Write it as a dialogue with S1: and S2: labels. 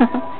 S1: Ha ha.